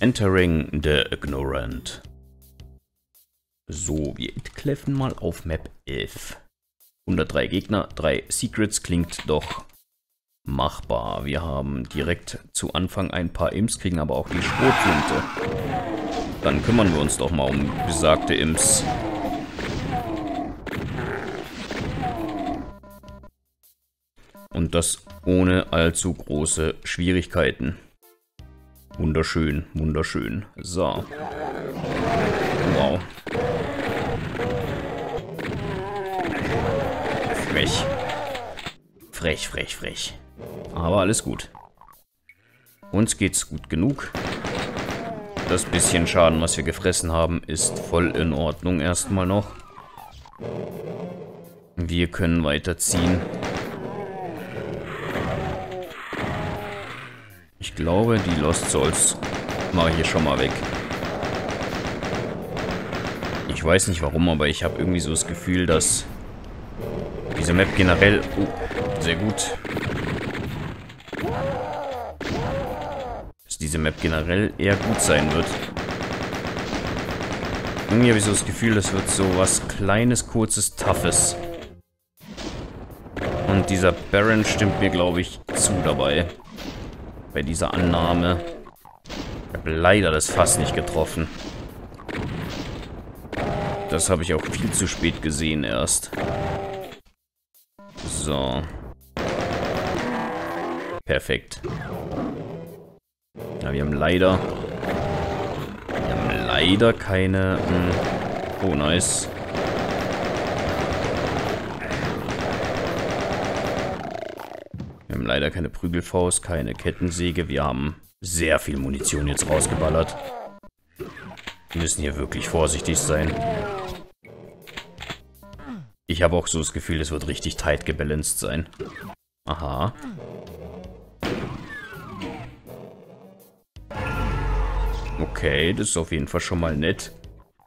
Entering the Ignorant. So, wir kläffen mal auf Map 11. 103 Gegner, 3 Secrets klingt doch machbar. Wir haben direkt zu Anfang ein paar Imps, kriegen aber auch die Schrotflinte. Dann kümmern wir uns doch mal um besagte Imps. Und das ohne allzu große Schwierigkeiten. Wunderschön, wunderschön. So. Wow. Frech. Frech, frech, frech. Aber alles gut. Uns geht's gut genug. Das bisschen Schaden, was wir gefressen haben, ist voll in Ordnung erstmal noch. Wir können weiterziehen. Ich glaube, die Lost Souls mache ich hier schon mal weg. Ich weiß nicht warum, aber ich habe irgendwie so das Gefühl, dass diese Map generell... Oh, sehr gut. Dass diese Map generell eher gut sein wird. Irgendwie habe ich so das Gefühl, das wird so was Kleines, Kurzes, Toughes. Und dieser Baron stimmt mir, glaube ich, zu dabei. Bei dieser Annahme. Ich habe leider das Fass nicht getroffen. Das habe ich auch viel zu spät gesehen erst. So. Perfekt. Ja, wir haben leider... Wir haben leider keine... Hm, oh, nice. Haben leider keine Prügelfaust, keine Kettensäge. Wir haben sehr viel Munition jetzt rausgeballert. Wir müssen hier wirklich vorsichtig sein. Ich habe auch so das Gefühl, es wird richtig tight gebalanced sein. Aha. Okay, das ist auf jeden Fall schon mal nett.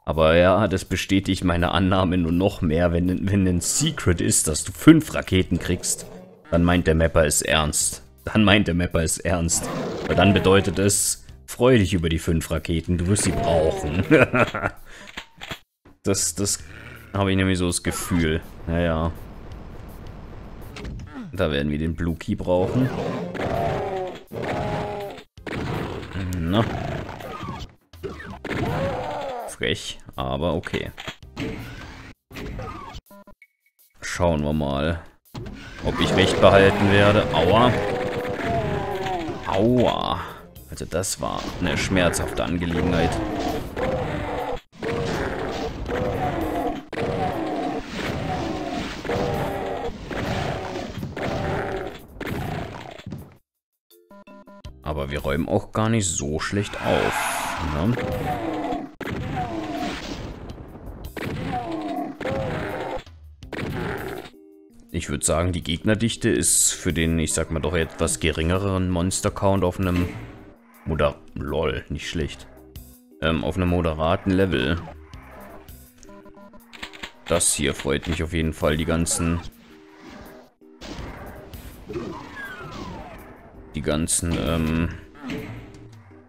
Aber ja, das bestätigt meine Annahme nur noch mehr. Wenn, wenn ein Secret ist, dass du fünf Raketen kriegst, dann meint der Mapper es ernst. Dann meint der Mapper es ernst. Weil dann bedeutet es, freu dich über die fünf Raketen, du wirst sie brauchen. das, das habe ich nämlich so das Gefühl. Naja. Da werden wir den Blue Key brauchen. Na. Frech, aber okay. Schauen wir mal, ob ich recht behalten werde. Aua. Aua. Also das war eine schmerzhafte Angelegenheit. Aber wir räumen auch gar nicht so schlecht auf. Ne? Ich würde sagen, die Gegnerdichte ist für den, ich sag mal, doch etwas geringeren Monster-Count auf einem... Moder... Lol, nicht schlecht. Ähm, auf einem moderaten Level. Das hier freut mich auf jeden Fall, die ganzen die ganzen ähm,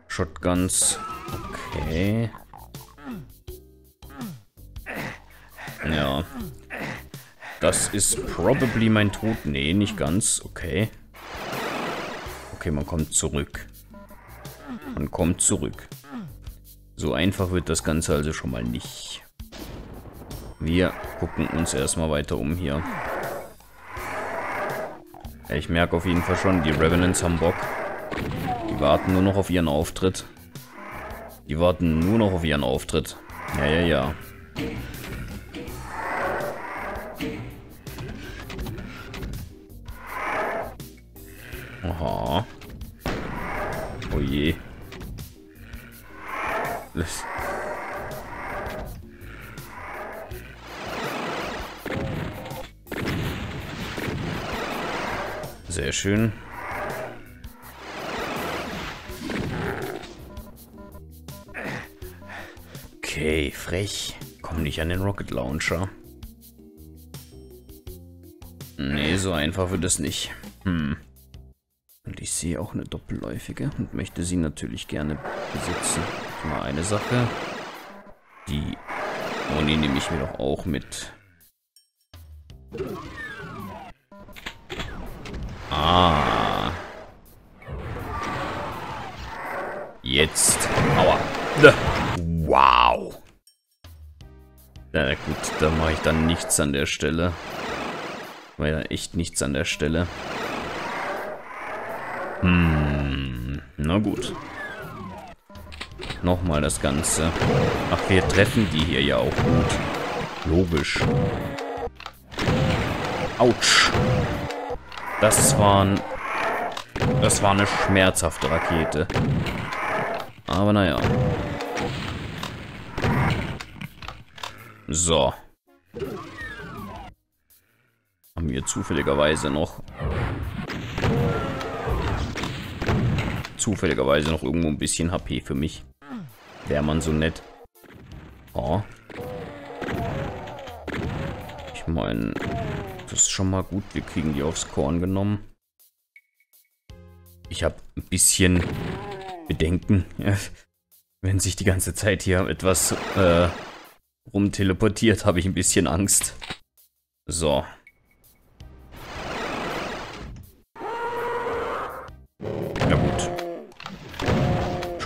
Shotguns. Okay. Ja. Das ist probably mein Tod. Nee, nicht ganz. Okay. Okay, man kommt zurück. Man kommt zurück. So einfach wird das Ganze also schon mal nicht. Wir gucken uns erstmal weiter um hier. Ich merke auf jeden Fall schon, die Revenants haben Bock. Die warten nur noch auf ihren Auftritt. Die warten nur noch auf ihren Auftritt. Ja, ja, ja. Je. Das Sehr schön. Okay, frech. Komm nicht an den Rocket Launcher. Nee, so einfach wird es nicht. Hm. Und Ich sehe auch eine doppelläufige und möchte sie natürlich gerne besitzen. Mal eine Sache. Die Moni nehme ich mir doch auch mit. Ah. Jetzt. Aua. Wow. Na gut, da mache ich dann nichts an der Stelle. War ja echt nichts an der Stelle. Hm, na gut. Nochmal das Ganze. Ach, wir treffen die hier ja auch gut. Logisch. Autsch. Das war ein... Das war eine schmerzhafte Rakete. Aber naja. So. Haben wir zufälligerweise noch... Zufälligerweise noch irgendwo ein bisschen HP für mich. Wäre man so nett. Oh. Ich meine, das ist schon mal gut. Wir kriegen die aufs Korn genommen. Ich habe ein bisschen Bedenken, wenn sich die ganze Zeit hier etwas äh, rumteleportiert, habe ich ein bisschen Angst. So.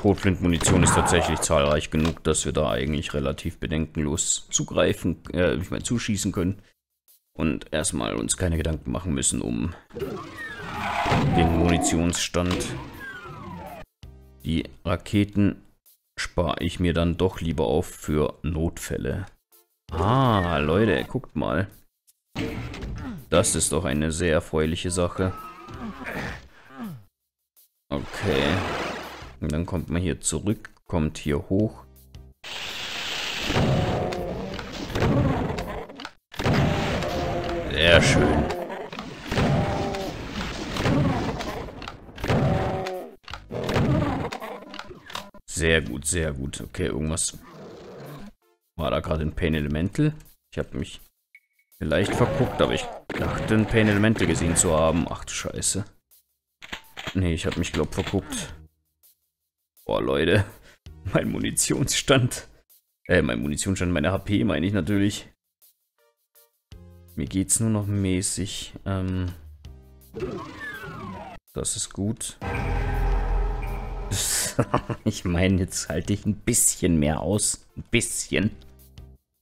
Schrotflintmunition ist tatsächlich zahlreich genug, dass wir da eigentlich relativ bedenkenlos zugreifen, äh, ich meine zuschießen können. Und erstmal uns keine Gedanken machen müssen um den Munitionsstand. Die Raketen spare ich mir dann doch lieber auf für Notfälle. Ah, Leute, guckt mal. Das ist doch eine sehr erfreuliche Sache. Okay. Und dann kommt man hier zurück, kommt hier hoch. Sehr schön. Sehr gut, sehr gut. Okay, irgendwas war da gerade ein Pain Elemental. Ich habe mich vielleicht verguckt, aber ich dachte, ein Pain Elemental gesehen zu haben. Ach du Scheiße. Nee, ich habe mich, glaub, verguckt. Boah, Leute. Mein Munitionsstand. Äh, mein Munitionsstand, meine HP meine ich natürlich. Mir geht's nur noch mäßig. Ähm, das ist gut. ich meine, jetzt halte ich ein bisschen mehr aus. Ein bisschen.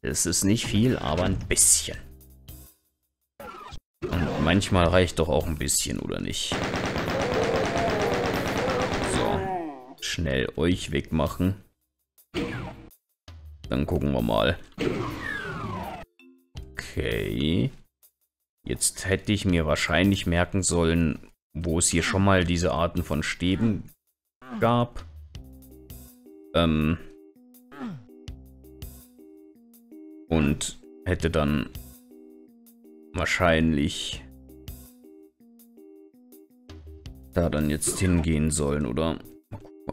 Es ist nicht viel, aber ein bisschen. Und manchmal reicht doch auch ein bisschen, oder nicht? Schnell euch wegmachen. Dann gucken wir mal. Okay. Jetzt hätte ich mir wahrscheinlich merken sollen, wo es hier schon mal diese Arten von Stäben gab. Ähm. Und hätte dann wahrscheinlich da dann jetzt hingehen sollen, oder?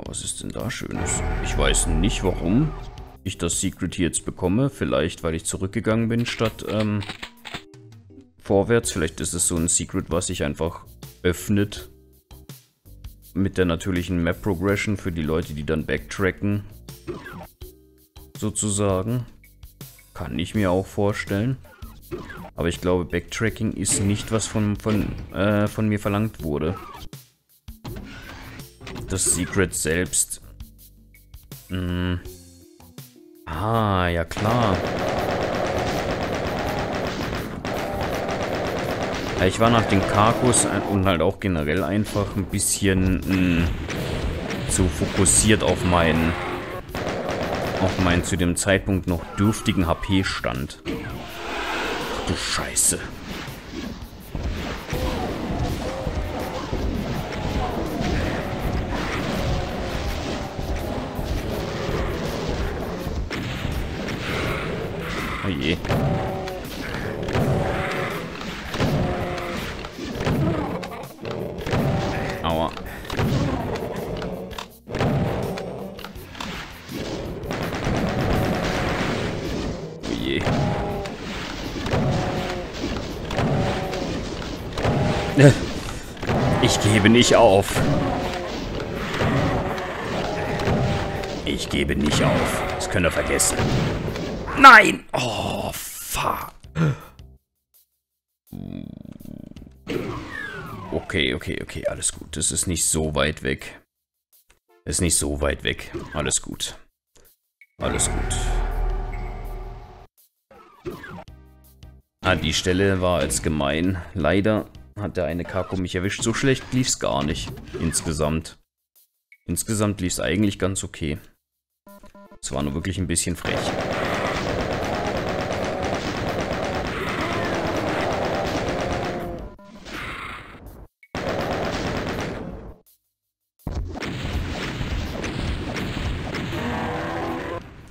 Was ist denn da Schönes? Ich weiß nicht, warum ich das Secret hier jetzt bekomme. Vielleicht, weil ich zurückgegangen bin, statt ähm, vorwärts. Vielleicht ist es so ein Secret, was sich einfach öffnet mit der natürlichen Map Progression für die Leute, die dann backtracken. Sozusagen. Kann ich mir auch vorstellen. Aber ich glaube, Backtracking ist nicht, was von, von, äh, von mir verlangt wurde. Das Secret selbst. Hm. Ah, ja klar. Ich war nach den Karkus und halt auch generell einfach ein bisschen mh, hm, zu fokussiert auf meinen auf meinen zu dem Zeitpunkt noch dürftigen HP-Stand. Du Scheiße. je. Aua. Oh je. Ich gebe nicht auf. Ich gebe nicht auf. Das könnt ihr vergessen. Nein! Oh. Okay, okay, okay, alles gut. Das ist nicht so weit weg. Ist nicht so weit weg. Alles gut. Alles gut. Ah, die Stelle war als gemein. Leider hat der eine Kako mich erwischt. So schlecht lief es gar nicht. Insgesamt. Insgesamt lief es eigentlich ganz okay. Es war nur wirklich ein bisschen frech.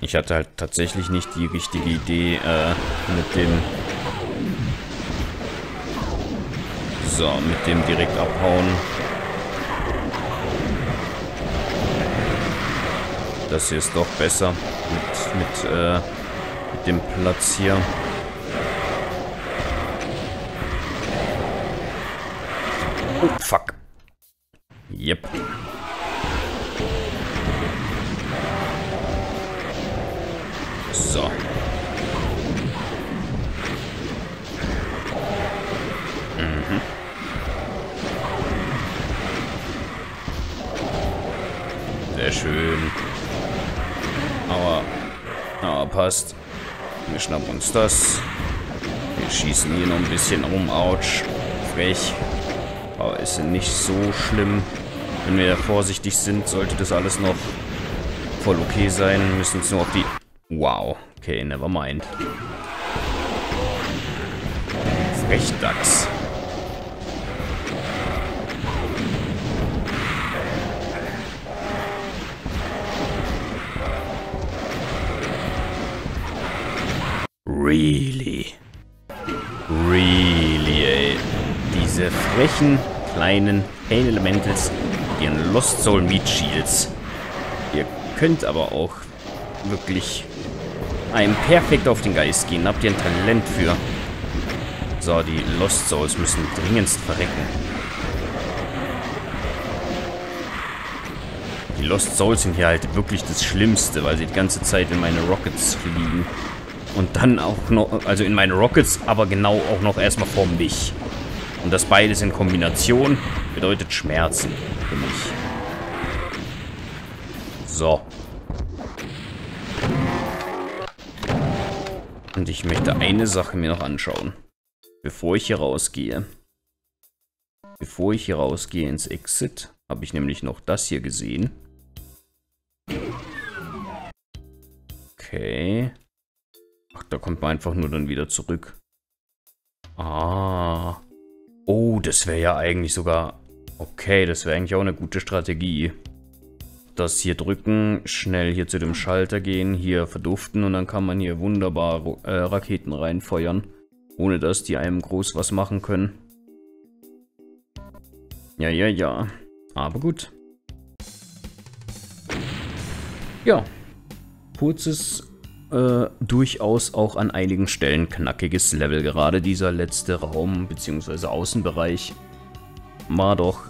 Ich hatte halt tatsächlich nicht die richtige Idee äh, mit dem... So, mit dem direkt abhauen. Das hier ist doch besser mit, mit, äh, mit dem Platz hier. Oh, fuck. Yep. So. Mhm. Sehr schön. Aber, aber passt. Wir schnappen uns das. Wir schießen hier noch ein bisschen rum. Autsch. Frech. Aber ist nicht so schlimm. Wenn wir vorsichtig sind, sollte das alles noch voll okay sein. Müssen uns nur auf die Wow. Okay, never mind. Frechdachs. Really? Really, ey. Diese frechen, kleinen Pain Elementals, ihren Lost Soul Meat Shields. Ihr könnt aber auch wirklich einem perfekt auf den Geist gehen. Habt ihr ein Talent für. So, die Lost Souls müssen dringendst verrecken. Die Lost Souls sind hier halt wirklich das Schlimmste, weil sie die ganze Zeit in meine Rockets fliegen. Und dann auch noch, also in meine Rockets, aber genau auch noch erstmal vor mich. Und das beides in Kombination bedeutet Schmerzen für mich. So. Und ich möchte eine Sache mir noch anschauen. Bevor ich hier rausgehe. Bevor ich hier rausgehe ins Exit, habe ich nämlich noch das hier gesehen. Okay. Ach, da kommt man einfach nur dann wieder zurück. Ah. Oh, das wäre ja eigentlich sogar... Okay, das wäre eigentlich auch eine gute Strategie das hier drücken, schnell hier zu dem Schalter gehen, hier verduften und dann kann man hier wunderbar äh, Raketen reinfeuern, ohne dass die einem groß was machen können. Ja, ja, ja. Aber gut. Ja. Kurzes, äh, durchaus auch an einigen Stellen knackiges Level. Gerade dieser letzte Raum bzw. Außenbereich war doch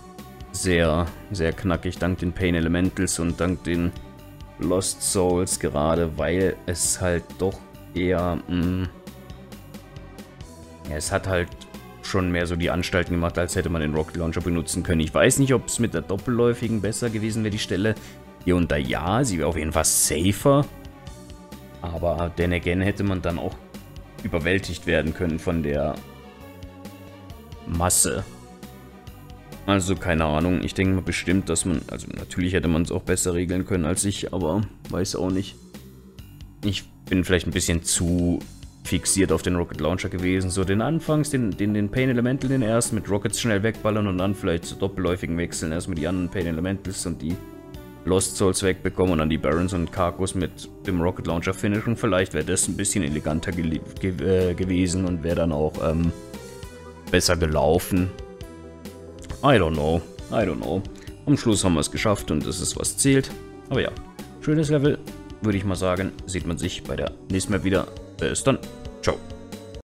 sehr, sehr knackig, dank den Pain Elementals und dank den Lost Souls, gerade weil es halt doch eher, mh, mm, ja, es hat halt schon mehr so die Anstalten gemacht, als hätte man den Rocket Launcher benutzen können. Ich weiß nicht, ob es mit der doppelläufigen besser gewesen wäre, die Stelle. Hier und da ja, sie wäre auf jeden Fall safer. Aber denn again hätte man dann auch überwältigt werden können von der Masse also keine Ahnung, ich denke mal bestimmt, dass man, also natürlich hätte man es auch besser regeln können als ich, aber weiß auch nicht. Ich bin vielleicht ein bisschen zu fixiert auf den Rocket Launcher gewesen. So den Anfangs, den, den, den Pain Elemental den erst mit Rockets schnell wegballern und dann vielleicht zu doppelläufigen wechseln. Erstmal die anderen Pain Elementals und die Lost Souls wegbekommen und dann die Barons und Karkos mit dem Rocket Launcher finishen. Vielleicht wäre das ein bisschen eleganter ge ge äh, gewesen und wäre dann auch ähm, besser gelaufen. I don't know. I don't know. Am Schluss haben wir es geschafft und das ist, was zählt. Aber ja, schönes Level, würde ich mal sagen. Sieht man sich bei der nächsten Mal wieder. Bis dann. Ciao.